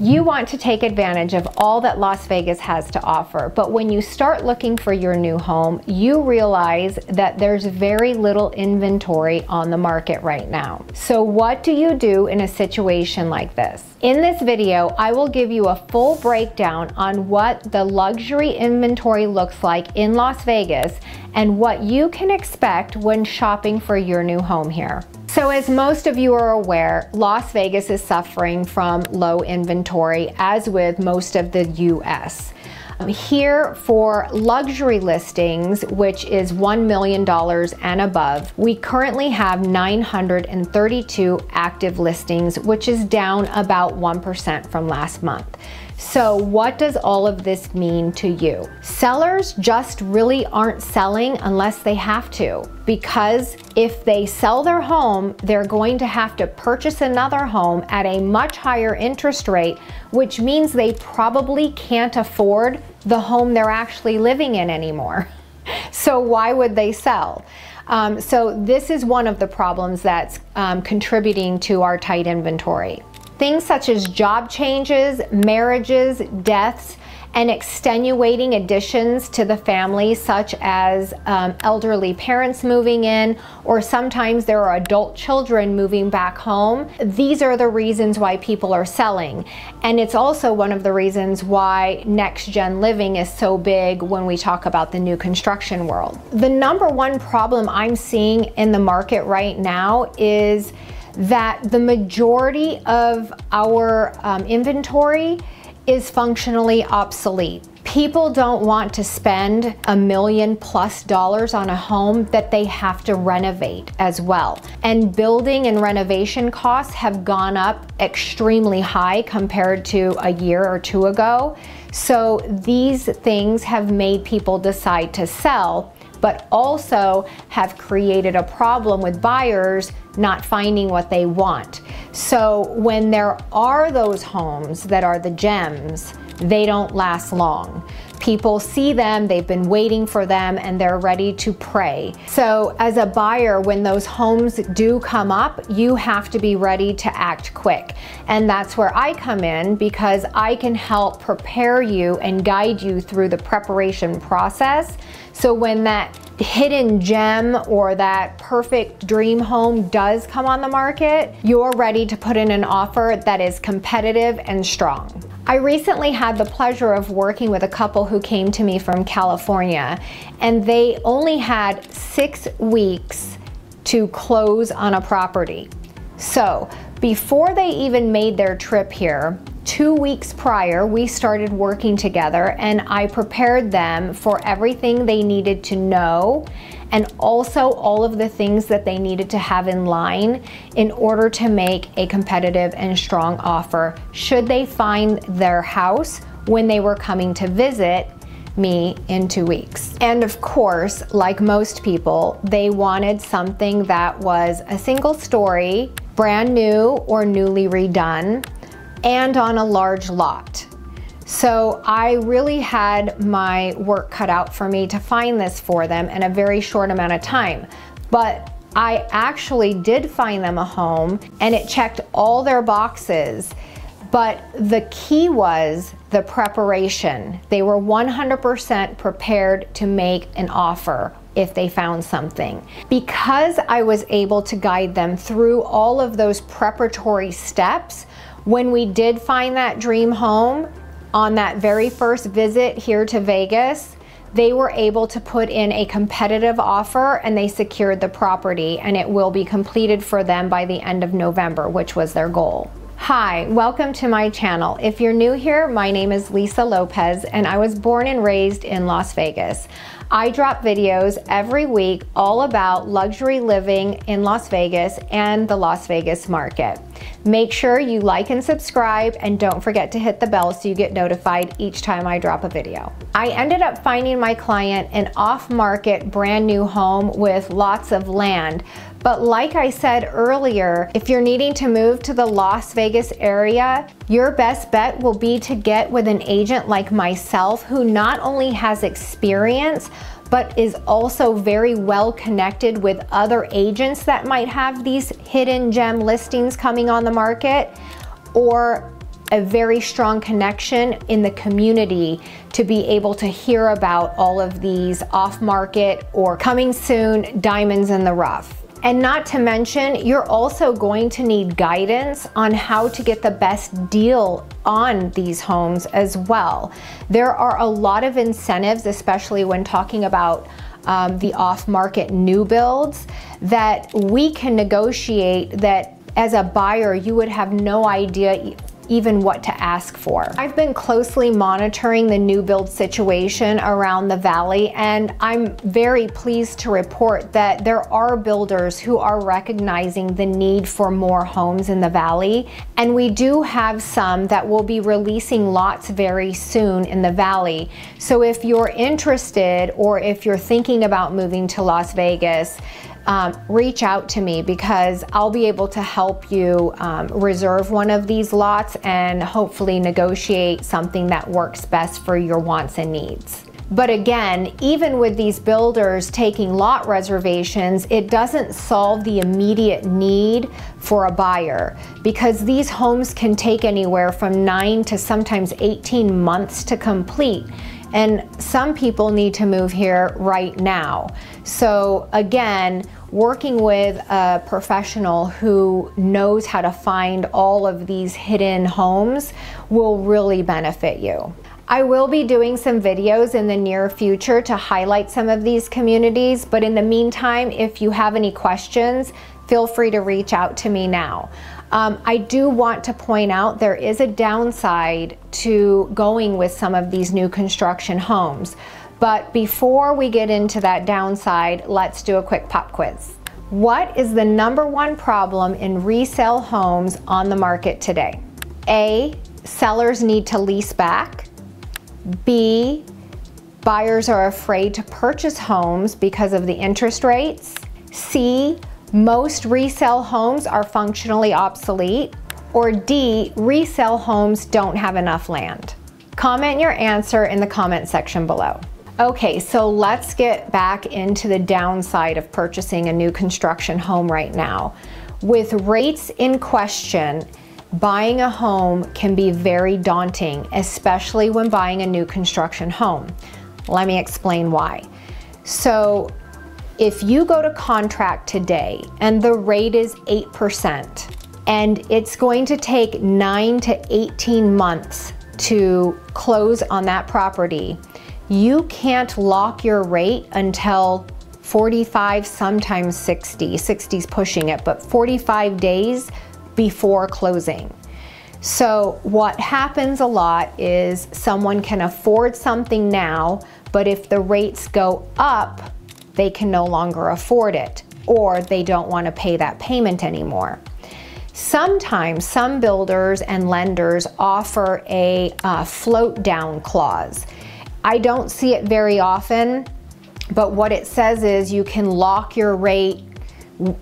You want to take advantage of all that Las Vegas has to offer, but when you start looking for your new home, you realize that there's very little inventory on the market right now. So what do you do in a situation like this? In this video, I will give you a full breakdown on what the luxury inventory looks like in Las Vegas and what you can expect when shopping for your new home here. So as most of you are aware, Las Vegas is suffering from low inventory as with most of the US. Um, here for luxury listings, which is $1 million and above, we currently have 932 active listings, which is down about 1% from last month. So what does all of this mean to you? Sellers just really aren't selling unless they have to because if they sell their home, they're going to have to purchase another home at a much higher interest rate, which means they probably can't afford the home they're actually living in anymore. So why would they sell? Um, so this is one of the problems that's um, contributing to our tight inventory. Things such as job changes, marriages, deaths, and extenuating additions to the family, such as um, elderly parents moving in, or sometimes there are adult children moving back home. These are the reasons why people are selling. And it's also one of the reasons why next gen living is so big when we talk about the new construction world. The number one problem I'm seeing in the market right now is that the majority of our um, inventory is functionally obsolete. People don't want to spend a million plus dollars on a home that they have to renovate as well. And building and renovation costs have gone up extremely high compared to a year or two ago. So these things have made people decide to sell but also have created a problem with buyers not finding what they want. So when there are those homes that are the gems, they don't last long. People see them, they've been waiting for them, and they're ready to pray. So, as a buyer, when those homes do come up, you have to be ready to act quick. And that's where I come in because I can help prepare you and guide you through the preparation process. So, when that hidden gem or that perfect dream home does come on the market, you're ready to put in an offer that is competitive and strong. I recently had the pleasure of working with a couple who came to me from California and they only had six weeks to close on a property. So before they even made their trip here, two weeks prior, we started working together and I prepared them for everything they needed to know and also all of the things that they needed to have in line in order to make a competitive and strong offer should they find their house when they were coming to visit me in two weeks. And of course, like most people, they wanted something that was a single story, brand new or newly redone, and on a large lot. So I really had my work cut out for me to find this for them in a very short amount of time. But I actually did find them a home and it checked all their boxes. But the key was the preparation. They were 100% prepared to make an offer if they found something. Because I was able to guide them through all of those preparatory steps, when we did find that dream home on that very first visit here to Vegas, they were able to put in a competitive offer and they secured the property and it will be completed for them by the end of November, which was their goal. Hi, welcome to my channel. If you're new here, my name is Lisa Lopez and I was born and raised in Las Vegas. I drop videos every week all about luxury living in Las Vegas and the Las Vegas market. Make sure you like and subscribe and don't forget to hit the bell so you get notified each time I drop a video. I ended up finding my client an off-market brand new home with lots of land but like I said earlier, if you're needing to move to the Las Vegas area, your best bet will be to get with an agent like myself who not only has experience, but is also very well connected with other agents that might have these hidden gem listings coming on the market or a very strong connection in the community to be able to hear about all of these off market or coming soon diamonds in the rough. And not to mention, you're also going to need guidance on how to get the best deal on these homes as well. There are a lot of incentives, especially when talking about um, the off market new builds, that we can negotiate that as a buyer, you would have no idea even what to ask for. I've been closely monitoring the new build situation around the valley and I'm very pleased to report that there are builders who are recognizing the need for more homes in the valley and we do have some that will be releasing lots very soon in the valley. So if you're interested or if you're thinking about moving to Las Vegas, um, reach out to me because I'll be able to help you um, reserve one of these lots and hopefully negotiate something that works best for your wants and needs. But again, even with these builders taking lot reservations, it doesn't solve the immediate need for a buyer because these homes can take anywhere from nine to sometimes 18 months to complete. And some people need to move here right now. So again, working with a professional who knows how to find all of these hidden homes will really benefit you. I will be doing some videos in the near future to highlight some of these communities, but in the meantime, if you have any questions, feel free to reach out to me now. Um, I do want to point out there is a downside to going with some of these new construction homes. But before we get into that downside, let's do a quick pop quiz. What is the number one problem in resale homes on the market today? A, sellers need to lease back. B, buyers are afraid to purchase homes because of the interest rates. C, most resale homes are functionally obsolete. Or D, resale homes don't have enough land. Comment your answer in the comment section below. Okay, so let's get back into the downside of purchasing a new construction home right now. With rates in question, buying a home can be very daunting, especially when buying a new construction home. Let me explain why. So if you go to contract today and the rate is 8%, and it's going to take 9 to 18 months to close on that property, you can't lock your rate until 45, sometimes 60. 60's pushing it, but 45 days before closing. So what happens a lot is someone can afford something now, but if the rates go up, they can no longer afford it or they don't want to pay that payment anymore. Sometimes some builders and lenders offer a uh, float down clause. I don't see it very often, but what it says is you can lock your rate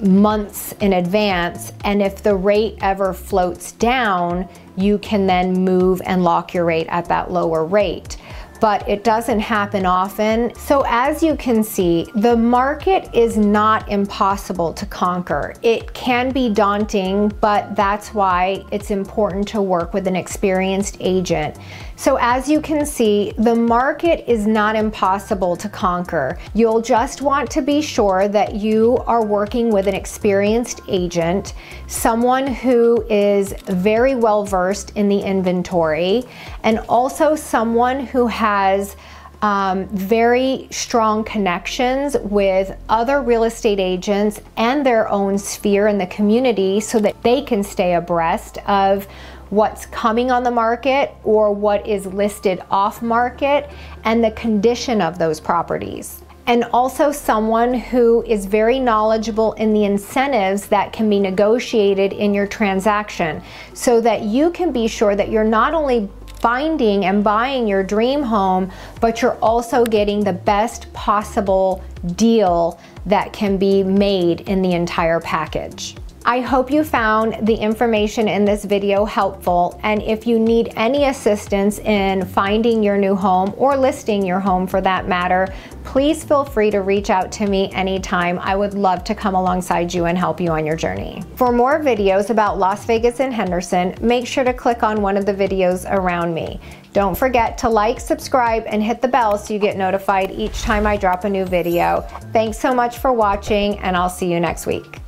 months in advance and if the rate ever floats down, you can then move and lock your rate at that lower rate but it doesn't happen often. So as you can see, the market is not impossible to conquer. It can be daunting, but that's why it's important to work with an experienced agent. So as you can see, the market is not impossible to conquer. You'll just want to be sure that you are working with an experienced agent, someone who is very well versed in the inventory, and also someone who has um, very strong connections with other real estate agents and their own sphere in the community so that they can stay abreast of what's coming on the market or what is listed off market and the condition of those properties. And also someone who is very knowledgeable in the incentives that can be negotiated in your transaction so that you can be sure that you're not only finding and buying your dream home, but you're also getting the best possible deal that can be made in the entire package. I hope you found the information in this video helpful and if you need any assistance in finding your new home or listing your home for that matter, please feel free to reach out to me anytime. I would love to come alongside you and help you on your journey. For more videos about Las Vegas and Henderson, make sure to click on one of the videos around me. Don't forget to like, subscribe, and hit the bell so you get notified each time I drop a new video. Thanks so much for watching, and I'll see you next week.